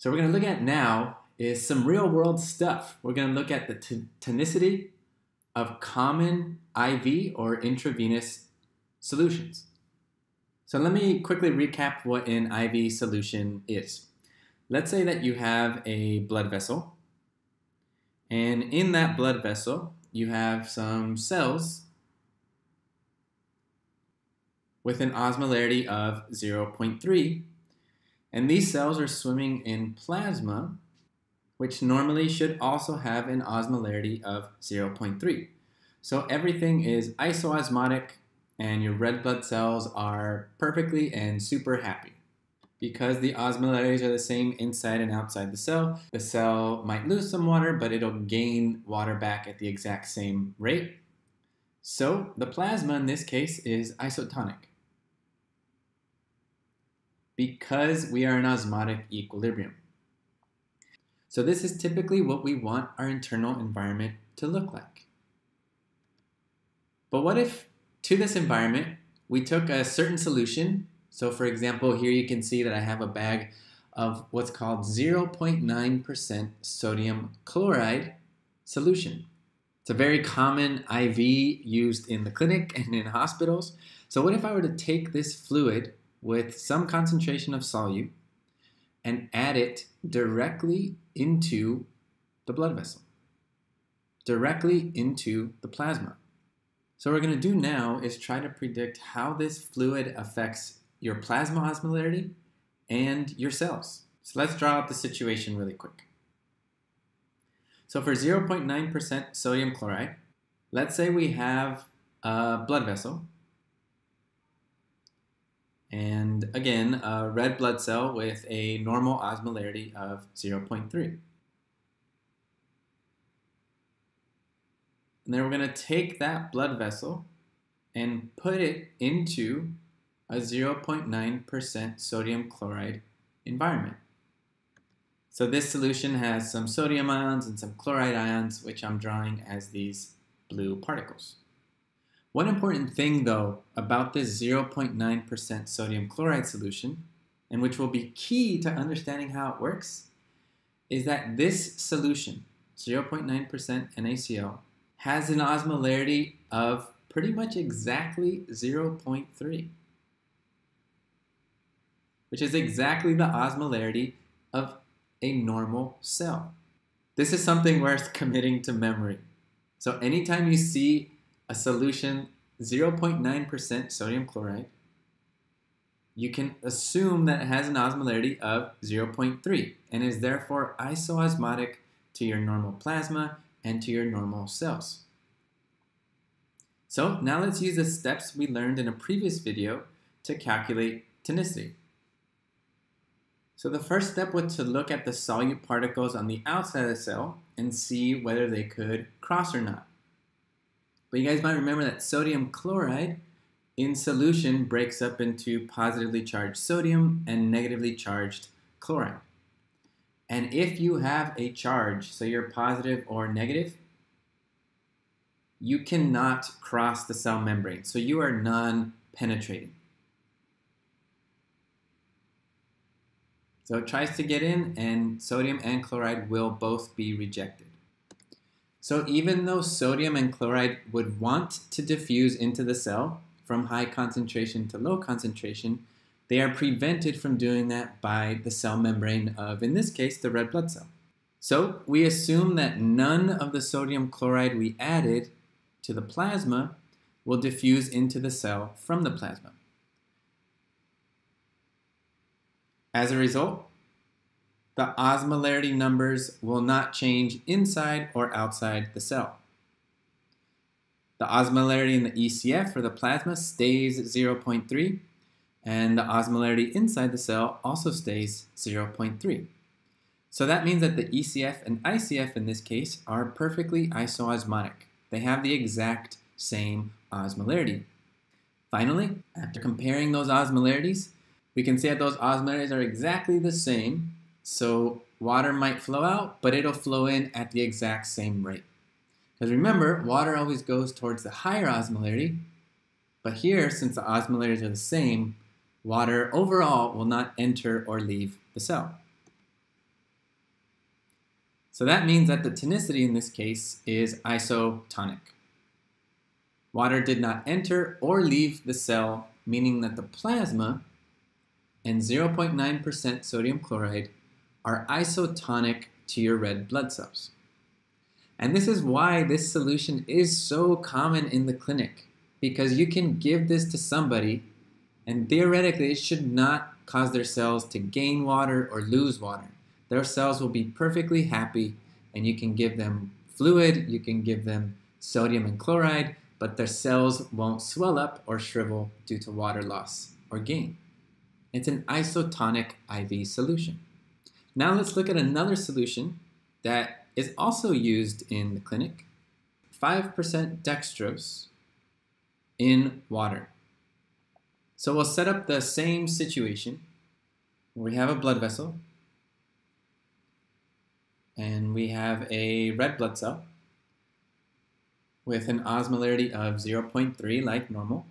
So we're going to look at now is some real world stuff. We're going to look at the tonicity of common IV or intravenous solutions. So let me quickly recap what an IV solution is. Let's say that you have a blood vessel, and in that blood vessel, you have some cells with an osmolarity of 0.3 and these cells are swimming in plasma, which normally should also have an osmolarity of 0.3. So everything is isoosmotic and your red blood cells are perfectly and super happy. Because the osmolarities are the same inside and outside the cell, the cell might lose some water, but it'll gain water back at the exact same rate. So the plasma in this case is isotonic because we are in osmotic equilibrium. So this is typically what we want our internal environment to look like. But what if to this environment we took a certain solution? So for example, here you can see that I have a bag of what's called 0.9% sodium chloride solution. It's a very common IV used in the clinic and in hospitals. So what if I were to take this fluid with some concentration of solute and add it directly into the blood vessel, directly into the plasma. So what we're going to do now is try to predict how this fluid affects your plasma osmolarity and your cells. So let's draw up the situation really quick. So for 0.9% sodium chloride, let's say we have a blood vessel and again, a red blood cell with a normal osmolarity of 0.3. And then we're going to take that blood vessel and put it into a 0.9% sodium chloride environment. So this solution has some sodium ions and some chloride ions, which I'm drawing as these blue particles. One important thing, though, about this 0.9% sodium chloride solution, and which will be key to understanding how it works, is that this solution, 0.9% NaCl, has an osmolarity of pretty much exactly 0.3, which is exactly the osmolarity of a normal cell. This is something worth committing to memory. So anytime you see a solution 0.9% sodium chloride, you can assume that it has an osmolarity of 0.3 and is therefore isoosmotic to your normal plasma and to your normal cells. So now let's use the steps we learned in a previous video to calculate tonicity. So the first step was to look at the solute particles on the outside of the cell and see whether they could cross or not. But you guys might remember that sodium chloride in solution breaks up into positively charged sodium and negatively charged chloride. And if you have a charge, so you're positive or negative, you cannot cross the cell membrane. So you are non-penetrating. So it tries to get in and sodium and chloride will both be rejected. So even though sodium and chloride would want to diffuse into the cell from high concentration to low concentration, they are prevented from doing that by the cell membrane of, in this case, the red blood cell. So we assume that none of the sodium chloride we added to the plasma will diffuse into the cell from the plasma. As a result, the osmolarity numbers will not change inside or outside the cell. The osmolarity in the ECF for the plasma stays 0.3, and the osmolarity inside the cell also stays 0.3. So that means that the ECF and ICF in this case are perfectly isoosmotic. They have the exact same osmolarity. Finally, after comparing those osmolarities, we can see that those osmolarities are exactly the same so water might flow out, but it'll flow in at the exact same rate. Because remember, water always goes towards the higher osmolarity, but here, since the osmolarities are the same, water overall will not enter or leave the cell. So that means that the tonicity in this case is isotonic. Water did not enter or leave the cell, meaning that the plasma and 0.9% sodium chloride are isotonic to your red blood cells. And this is why this solution is so common in the clinic, because you can give this to somebody and theoretically it should not cause their cells to gain water or lose water. Their cells will be perfectly happy and you can give them fluid, you can give them sodium and chloride, but their cells won't swell up or shrivel due to water loss or gain. It's an isotonic IV solution. Now let's look at another solution that is also used in the clinic. 5% dextrose in water. So we'll set up the same situation. We have a blood vessel, and we have a red blood cell with an osmolarity of 0.3 like normal.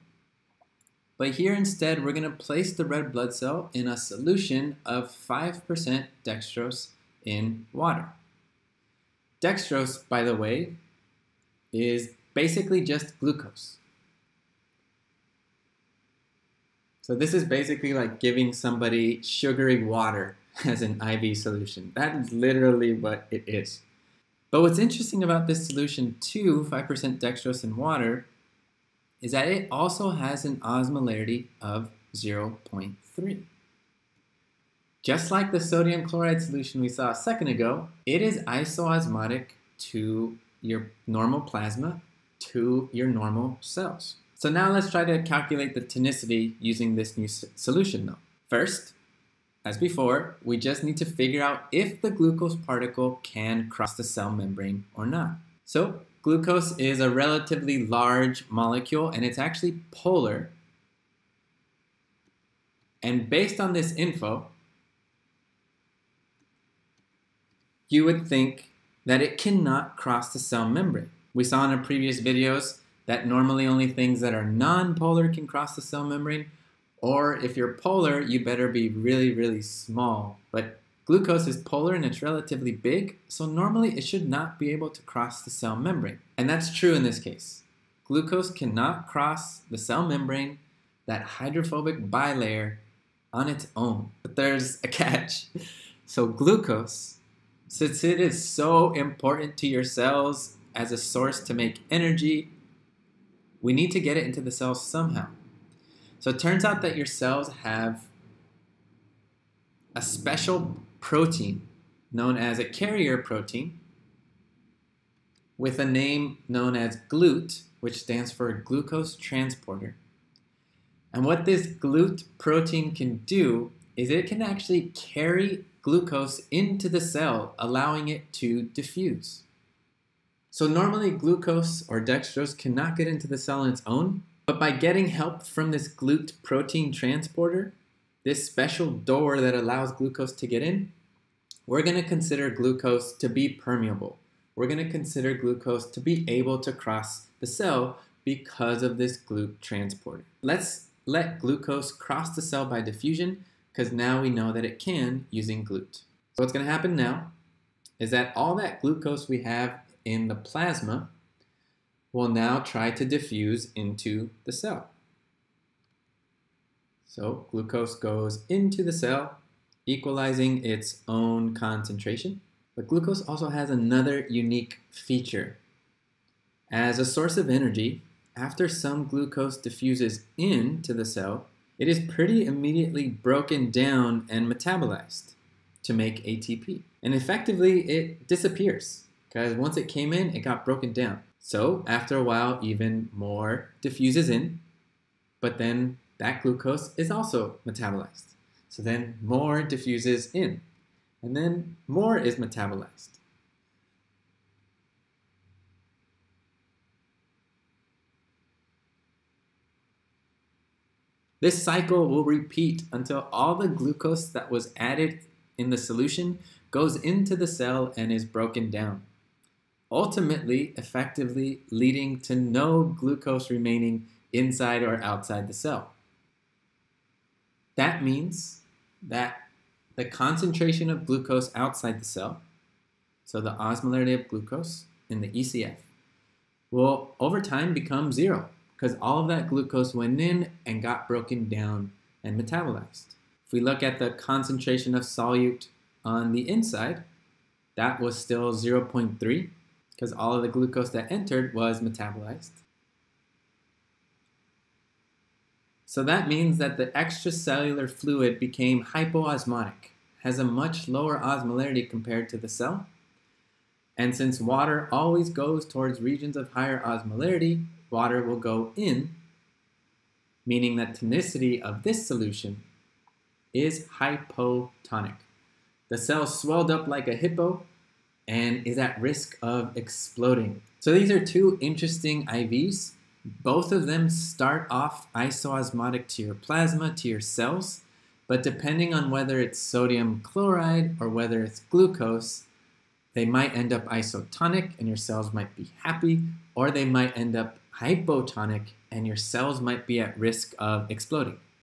But here instead, we're going to place the red blood cell in a solution of 5% dextrose in water. Dextrose, by the way, is basically just glucose. So this is basically like giving somebody sugary water as an IV solution. That is literally what it is. But what's interesting about this solution too, 5% dextrose in water, is that it also has an osmolarity of 0.3. Just like the sodium chloride solution we saw a second ago, it is isoosmotic to your normal plasma, to your normal cells. So now let's try to calculate the tonicity using this new solution though. First, as before, we just need to figure out if the glucose particle can cross the cell membrane or not. So Glucose is a relatively large molecule and it's actually polar. And based on this info, you would think that it cannot cross the cell membrane. We saw in our previous videos that normally only things that are non-polar can cross the cell membrane, or if you're polar, you better be really, really small. But Glucose is polar and it's relatively big, so normally it should not be able to cross the cell membrane. And that's true in this case. Glucose cannot cross the cell membrane, that hydrophobic bilayer, on its own. But there's a catch. So glucose, since it is so important to your cells as a source to make energy, we need to get it into the cells somehow. So it turns out that your cells have a special protein known as a carrier protein with a name known as GLUT, which stands for glucose transporter. And what this GLUT protein can do is it can actually carry glucose into the cell, allowing it to diffuse. So normally glucose or dextrose cannot get into the cell on its own, but by getting help from this GLUT protein transporter, this special door that allows glucose to get in, we're going to consider glucose to be permeable. We're going to consider glucose to be able to cross the cell because of this GLUT transporter. Let's let glucose cross the cell by diffusion because now we know that it can using GLUT. So what's going to happen now is that all that glucose we have in the plasma will now try to diffuse into the cell. So glucose goes into the cell, equalizing its own concentration. But glucose also has another unique feature. As a source of energy, after some glucose diffuses into the cell, it is pretty immediately broken down and metabolized to make ATP. And effectively, it disappears because once it came in, it got broken down. So after a while, even more diffuses in, but then that glucose is also metabolized. So then more diffuses in, and then more is metabolized. This cycle will repeat until all the glucose that was added in the solution goes into the cell and is broken down, ultimately, effectively leading to no glucose remaining inside or outside the cell. That means that the concentration of glucose outside the cell, so the osmolarity of glucose in the ECF, will over time become zero because all of that glucose went in and got broken down and metabolized. If we look at the concentration of solute on the inside, that was still 0.3 because all of the glucose that entered was metabolized. So that means that the extracellular fluid became hypoosmotic, has a much lower osmolarity compared to the cell. And since water always goes towards regions of higher osmolarity, water will go in, meaning that tonicity of this solution is hypotonic. The cell swelled up like a hippo and is at risk of exploding. So these are two interesting IVs. Both of them start off isoosmotic to your plasma, to your cells, but depending on whether it's sodium chloride or whether it's glucose, they might end up isotonic and your cells might be happy, or they might end up hypotonic and your cells might be at risk of exploding.